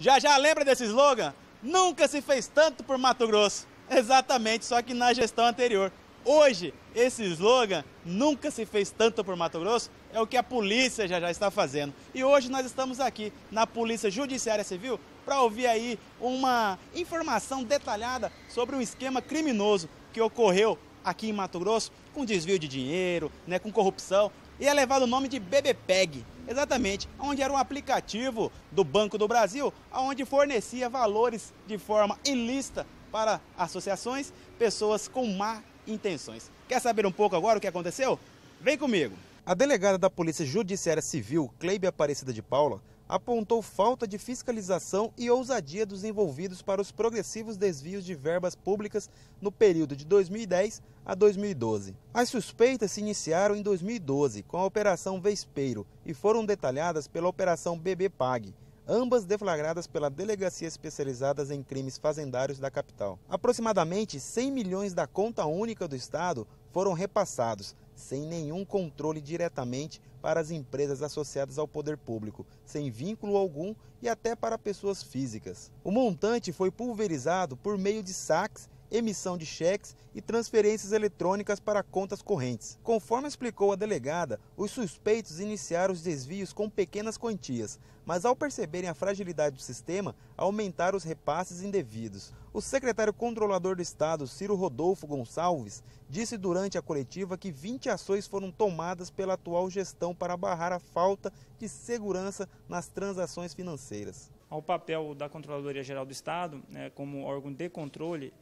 Já já lembra desse slogan? Nunca se fez tanto por Mato Grosso. Exatamente, só que na gestão anterior. Hoje, esse slogan, nunca se fez tanto por Mato Grosso, é o que a polícia já já está fazendo. E hoje nós estamos aqui na Polícia Judiciária Civil para ouvir aí uma informação detalhada sobre um esquema criminoso que ocorreu aqui em Mato Grosso com desvio de dinheiro, né, com corrupção, e é levado o nome de BBPEG, exatamente, onde era um aplicativo do Banco do Brasil, onde fornecia valores de forma ilícita para associações, pessoas com má intenções. Quer saber um pouco agora o que aconteceu? Vem comigo. A delegada da Polícia Judiciária Civil, Cleibe Aparecida de Paula, apontou falta de fiscalização e ousadia dos envolvidos para os progressivos desvios de verbas públicas no período de 2010 a 2012. As suspeitas se iniciaram em 2012 com a Operação Vespeiro e foram detalhadas pela Operação BB Pag, ambas deflagradas pela Delegacia Especializada em Crimes Fazendários da capital. Aproximadamente 100 milhões da conta única do Estado foram repassados, sem nenhum controle diretamente para as empresas associadas ao poder público, sem vínculo algum e até para pessoas físicas. O montante foi pulverizado por meio de saques emissão de cheques e transferências eletrônicas para contas correntes. Conforme explicou a delegada, os suspeitos iniciaram os desvios com pequenas quantias, mas ao perceberem a fragilidade do sistema, aumentaram os repasses indevidos. O secretário controlador do Estado, Ciro Rodolfo Gonçalves, disse durante a coletiva que 20 ações foram tomadas pela atual gestão para barrar a falta de segurança nas transações financeiras. Ao papel da Controladoria Geral do Estado, né, como órgão de controle,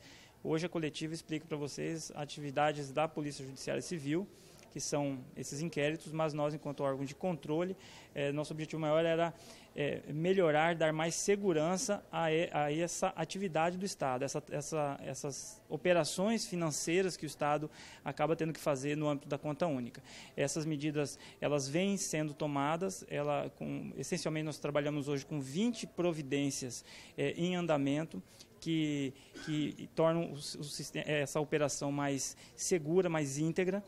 Hoje a coletiva explica para vocês atividades da Polícia Judiciária Civil, que são esses inquéritos, mas nós, enquanto órgão de controle, eh, nosso objetivo maior era eh, melhorar, dar mais segurança a, a, essa atividade do Estado, essa, essa, essas operações financeiras que o Estado acaba tendo que fazer no âmbito da conta única. Essas medidas, elas vêm sendo tomadas, ela, com, essencialmente nós trabalhamos hoje com 20 providências eh, em andamento, que, que tornam o, o, essa operação mais segura, mais íntegra.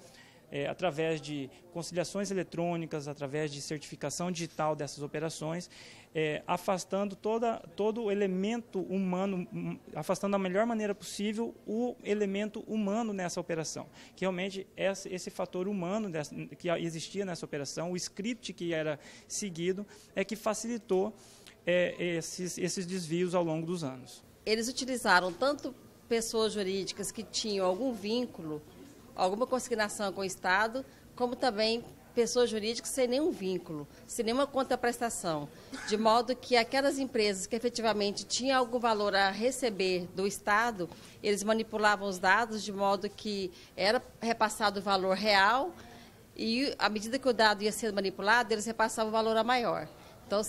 É, através de conciliações eletrônicas, através de certificação digital dessas operações, é, afastando toda, todo o elemento humano, hum, afastando da melhor maneira possível o elemento humano nessa operação. Que realmente esse, esse fator humano dessa, que existia nessa operação, o script que era seguido, é que facilitou é, esses, esses desvios ao longo dos anos eles utilizaram tanto pessoas jurídicas que tinham algum vínculo, alguma consignação com o Estado, como também pessoas jurídicas sem nenhum vínculo, sem nenhuma contraprestação, de modo que aquelas empresas que efetivamente tinham algum valor a receber do Estado, eles manipulavam os dados de modo que era repassado o valor real e à medida que o dado ia sendo manipulado, eles repassavam o valor a maior. Então,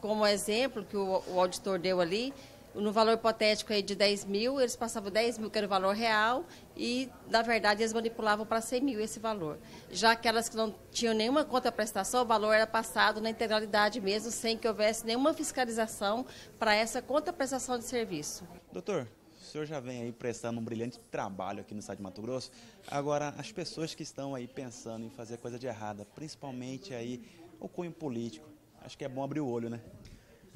como exemplo que o, o auditor deu ali, no valor hipotético aí de 10 mil, eles passavam 10 mil, que era o valor real, e, na verdade, eles manipulavam para 100 mil esse valor. Já aquelas que não tinham nenhuma contraprestação, o valor era passado na integralidade mesmo, sem que houvesse nenhuma fiscalização para essa contraprestação de serviço. Doutor, o senhor já vem aí prestando um brilhante trabalho aqui no estado de Mato Grosso. Agora, as pessoas que estão aí pensando em fazer coisa de errada, principalmente aí o cunho político, acho que é bom abrir o olho, né?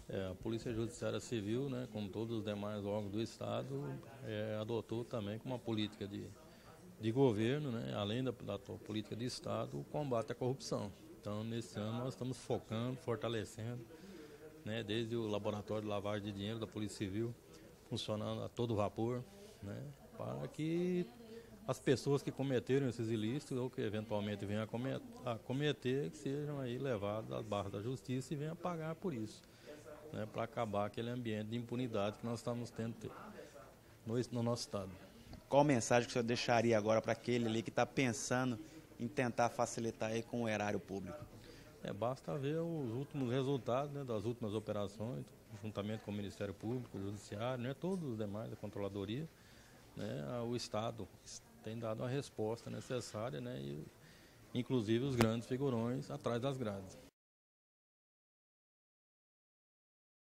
É, a Polícia Judiciária Civil, né, como todos os demais órgãos do Estado, é, adotou também como uma política de, de governo, né, além da, da política de Estado, o combate à corrupção. Então, nesse ano, nós estamos focando, fortalecendo, né, desde o laboratório de lavagem de dinheiro da Polícia Civil, funcionando a todo vapor, né, para que as pessoas que cometeram esses ilícitos ou que eventualmente venham a cometer, que sejam aí levadas às barras da justiça e venham pagar por isso né, para acabar aquele ambiente de impunidade que nós estamos tendo no, no nosso Estado. Qual mensagem que o senhor deixaria agora para aquele ali que está pensando em tentar facilitar aí com o erário público? É, basta ver os últimos resultados né, das últimas operações, juntamente com o Ministério Público, o Judiciário, né, todos os demais, a Controladoria, né, o Estado tem dado a resposta necessária, né, e, inclusive os grandes figurões atrás das grades.